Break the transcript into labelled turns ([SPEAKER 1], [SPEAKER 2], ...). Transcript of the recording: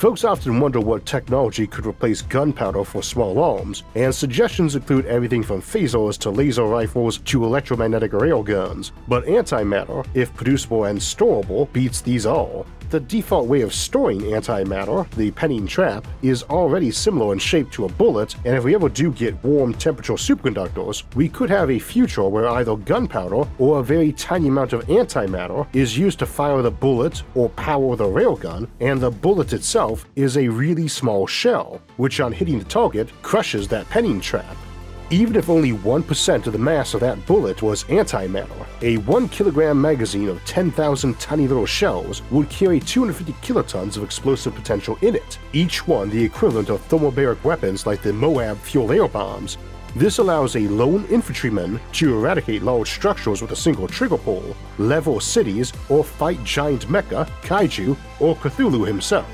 [SPEAKER 1] Folks often wonder what technology could replace gunpowder for small arms, and suggestions include everything from phasers to laser rifles to electromagnetic railguns, but antimatter, if producible and storable, beats these all. The default way of storing antimatter, the penning trap, is already similar in shape to a bullet, and if we ever do get warm temperature superconductors, we could have a future where either gunpowder or a very tiny amount of antimatter is used to fire the bullet or power the railgun, and the bullet itself is a really small shell, which on hitting the target crushes that penning trap. Even if only 1% of the mass of that bullet was antimatter, a 1 kilogram magazine of 10,000 tiny little shells would carry 250 kilotons of explosive potential in it, each one the equivalent of thermobaric weapons like the MOAB fuel air bombs. This allows a lone infantryman to eradicate large structures with a single trigger pull, level cities, or fight giant mecha, kaiju, or Cthulhu himself.